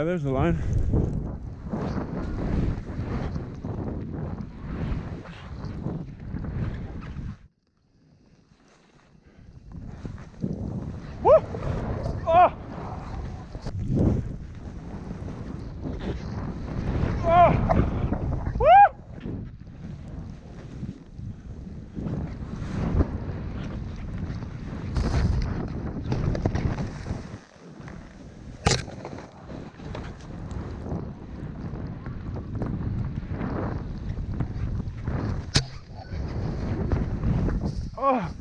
Yeah, there's the line. Woo! Oh! Oh! Oh.